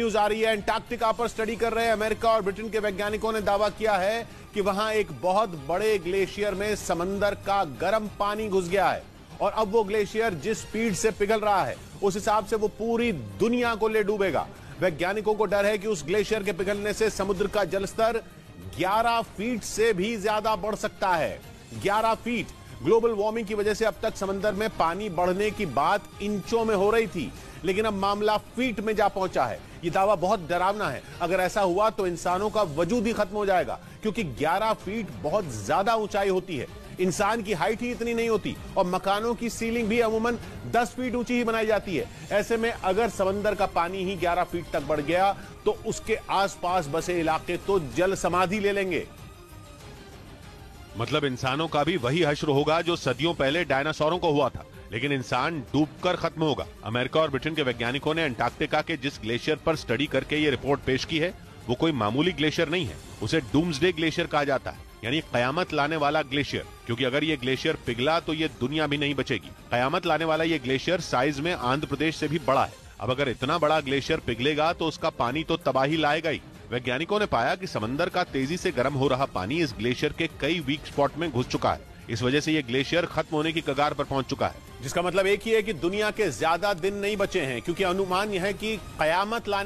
News आ रही है। Antarctica पर स्टडी कर रहे अमेरिका और ब्रिटेन के वैज्ञानिकों ने दावा किया है कि वहाँ एक बहुत बड़े ग्लेशियर में समंदर का गर्म पानी घुस गया है और अब वो ग्लेशियर जिस स्पीड से पिघल रहा है, उस हिसाब से वो पूरी दुनिया को ले डूबेगा। वैज्ञानिकों को डर है कि उस ग्लेशियर के पिघलने से समुद्र का जलस्तर 11 फीट से भी ज़्यादा बढ़ सकता है। 11 फीट ग्लोबल वार्मिंग की वजह से अब तक समंदर में पानी बढ़ने की बात इंचों में हो रही थी, लेकिन अब मामला फीट में जा पहुँचा है। ये दावा बहुत डरावना है। अगर ऐसा हुआ तो इंसानों का वजूद ही खत्म हो जाएगा, क्योंकि 11 फीट बहुत ज़्यादा ऊंचाई होती है। इंसान की हाइट ही इतनी नहीं होती, और मकानों की सीलिंग भी अमूमन 10 फीट ऊँची ही बनाई जाती है। ऐसे में अगर समंदर का पानी ही 11 फीट तक बढ़ गया तो उसके आसपास बसे इलाके तो जल समाधि ले लेंगे। मतलब इंसानों का भी वही हश्र होगा जो सदियों पहले डायनासोरों को हुआ था। लेकिन इंसान डूबकर खत्म होगा। अमेरिका और ब्रिटेन के वैज्ञानिकों ने अंटार्कटिका के जिस ग्लेशियर पर स्टडी करके ये रिपोर्ट पेश की है, वो कोई मामूली ग्लेशियर नहीं है। उसे डूम्सडे ग्लेशियर कहा जाता है, यानी कयामत लाने वाला ग्लेशियर। क्योंकि अगर ये ग्लेशियर पिघला तो ये दुनिया भी नहीं बचेगी। कयामत लाने वाला ये ग्लेशियर साइज़ में आंध्र प्रदेश से भी बड़ा है। अब अगर इतना बड़ा ग्लेशियर पिघलेगा तो उसका पानी तो तबाही लाएगा ही। वैज्ञानिकों ने पाया कि समंदर का तेज़ी से गर्म हो रहा पानी इस ग्लेशियर के कई वीक स्पॉट में घुस चुका है। इस वजह से ये ग्लेशियर खत्म होने की कगार पर पहुँच चुका है। जिसका मतलब एक ही है कि दुनिया के ज़्यादा दिन नहीं बचे हैं, क्योंकि अनुमान यह है कि कयामत लाने